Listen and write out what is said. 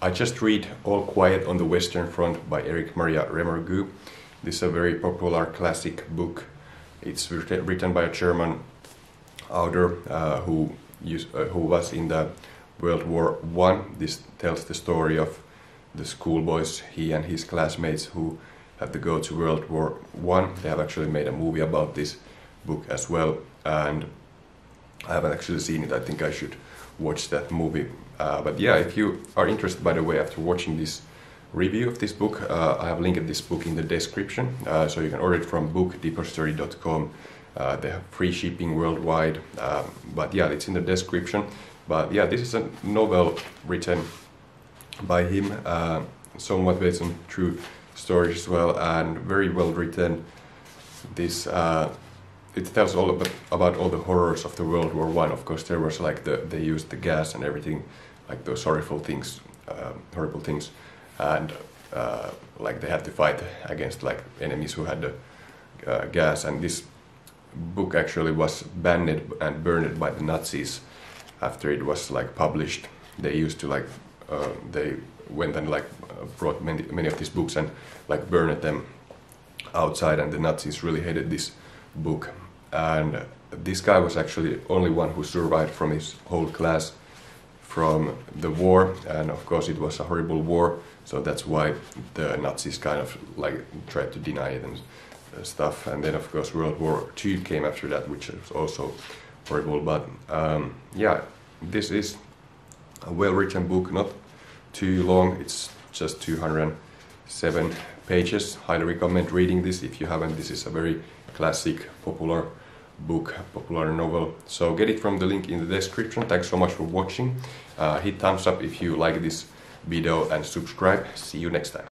I just read All Quiet on the Western Front by Erich Maria Remarque. This is a very popular classic book. It's written by a German author uh, who, used, uh, who was in the World War One. This tells the story of the schoolboys, he and his classmates who had to go to World War One. They have actually made a movie about this book as well, and I haven't actually seen it. I think I should watch that movie. Uh, but yeah, if you are interested, by the way, after watching this review of this book, uh, I have linked this book in the description, uh, so you can order it from bookdepository.com. Uh, they have free shipping worldwide, um, but yeah, it's in the description. But yeah, this is a novel written by him, uh, somewhat based on true stories as well, and very well written. This uh, it tells all about, about all the horrors of the World War One. Of course, there was like the they used the gas and everything, like those horrible things, uh, horrible things, and uh, like they had to fight against like enemies who had the uh, gas. And this book actually was banned and burned by the Nazis after it was like published. They used to like uh, they went and like brought many many of these books and like burned them outside, and the Nazis really hated this book. And this guy was actually only one who survived from his whole class from the war, and of course it was a horrible war, so that's why the Nazis kind of like tried to deny it and stuff. And then of course World War II came after that, which was also horrible. But um, yeah, this is a well-written book, not too long. It's just 207 pages. Highly recommend reading this if you haven't. This is a very classic, popular book, popular novel. So get it from the link in the description. Thanks so much for watching. Uh, hit thumbs up if you like this video and subscribe. See you next time.